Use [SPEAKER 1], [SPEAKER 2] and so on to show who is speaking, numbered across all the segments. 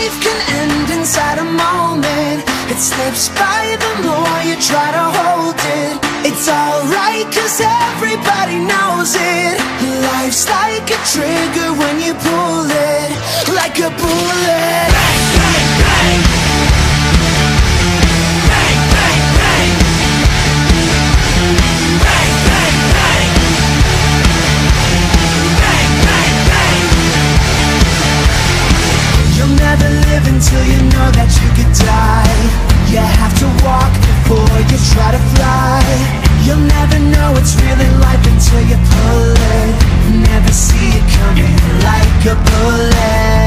[SPEAKER 1] life
[SPEAKER 2] can end inside a moment. It slips by the more you try to hold it. It's alright cause everybody knows it. Life's like a trigger when you pull it Like a bullet. You have to walk. Before you try to fly. You'll never know it's really life until you pull it. Never see it coming like a bullet.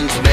[SPEAKER 1] Legends